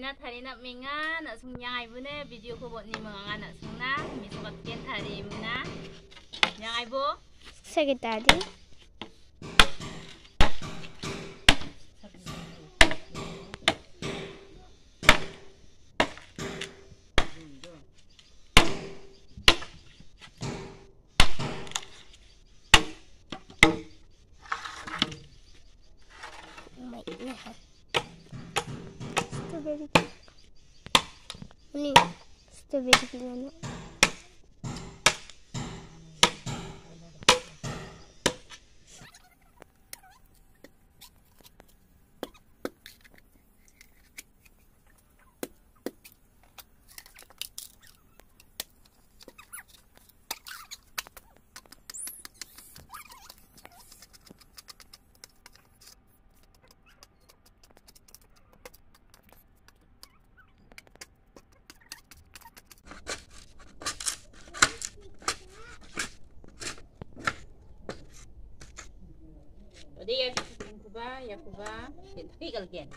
ina thari na menga na sungyang ai bune video ko buat ni mga na sungna mi sukat ken thari mna yang ai bo sakit tadi. उन्हें stability देना Cadê a Cuba? E a Cuba? Fica aqui.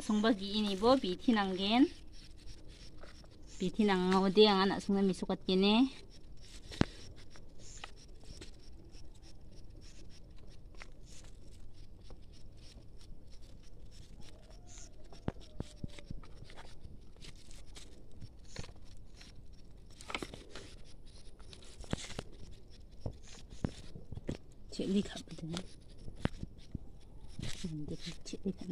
송박이 이니버 비티난겐 Biti nang ngode ang anak sungai misukat kini. Cik li kat betul. Cik li kat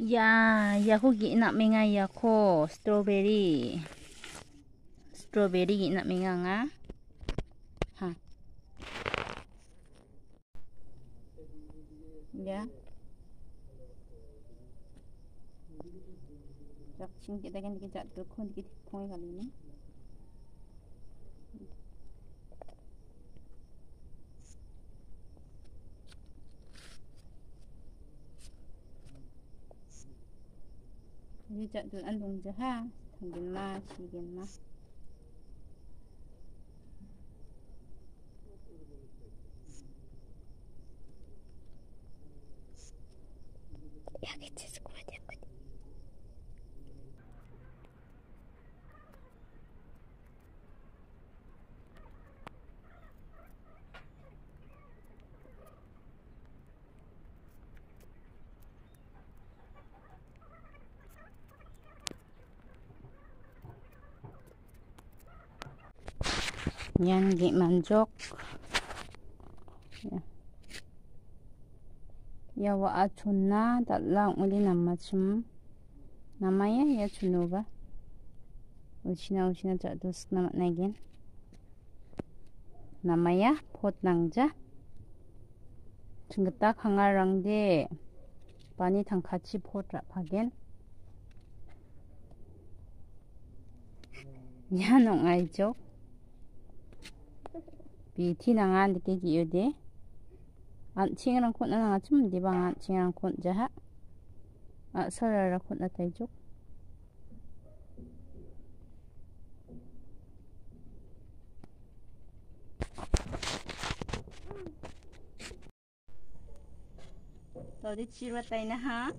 Ya, ya ko gi na menga ya ko strawberry. Strawberry gi na menga nga. Ha. Ya. Jak sing kita kan jat ko dikit koi kali 你做做运动就好，痛点嘛，吃点嘛。Yan, gi manjok. Ya. Ya wa a chunna datlang uli namma chum. Namaya ya chunuba. Uchina uchina cak dus namat nagin. Namaya pot nangja. 중그딱 항아랑데 많이 당 같이 포라 파겐 야농 이 티낭한 데게 기요데 안 칭이랑 콘 나가 좀 디방 안 칭이랑 콘 자하 아 설라 콘 나타이족 Tadi cilu taina ha.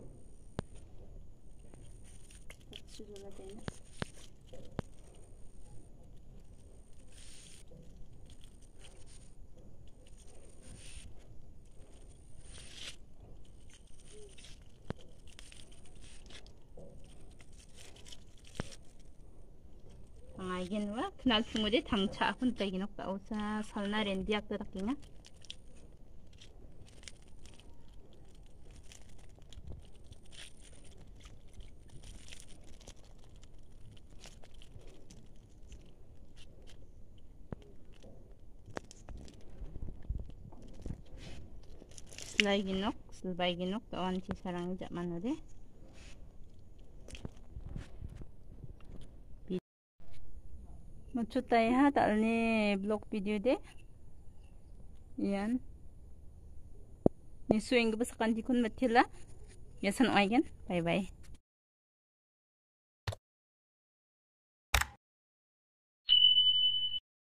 Cilu taina. ngagin wa knal chungode thangcha hun tagin ok osa salna rendiak ta kinga Slay ginok, slay ginok, kawan si sarang jak manode. Mucho tayo ha, tal ni vlog video de. Yan. Ni suing ba sa kanji kun matila. Yasan oigan. Bye bye.